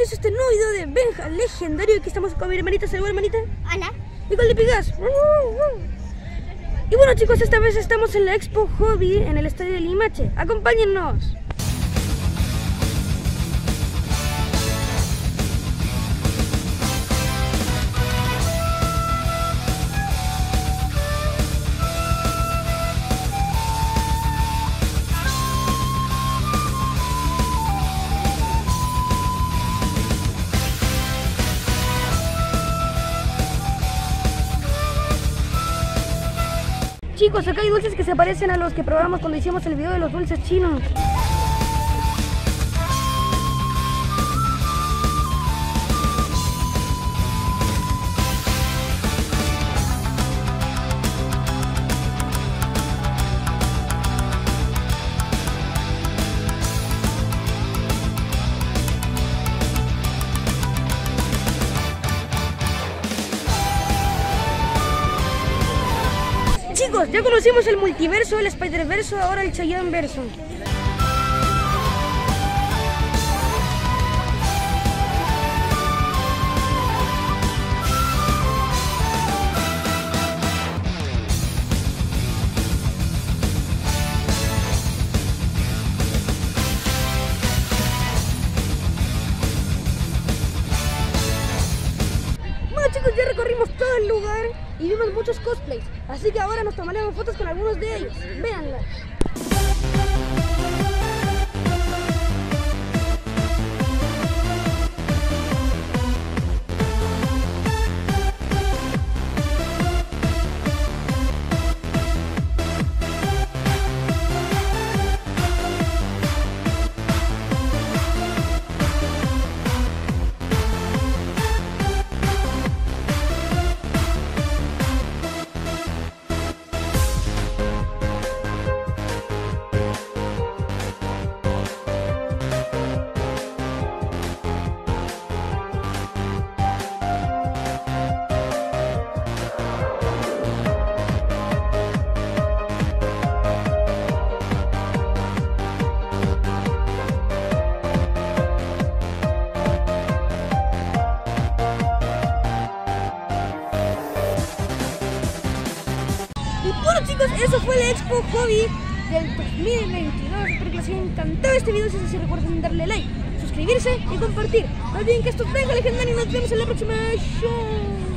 a este nuevo video de Benja Legendario. Aquí estamos con mi hermanita, ¿saluda hermanita? Hola. ¿Y cuál le pigas? Y bueno chicos, esta vez estamos en la Expo Hobby en el estadio de Limache. Acompáñennos. Chicos, acá hay dulces que se parecen a los que probamos cuando hicimos el video de los dulces chinos. Ya conocimos el multiverso, el Spider-Verso, ahora el Chayanne chicos, ya recorrimos todo el lugar y vimos muchos cosplays, así que ahora nos tomaremos fotos con algunos de ellos. Véanla. Eso fue la Expo Hobby del 2022. Espero que les haya encantado este video. Si es así, recuerden darle like, suscribirse y compartir. No olviden que esto es Venga Legendario y nos vemos en la próxima show.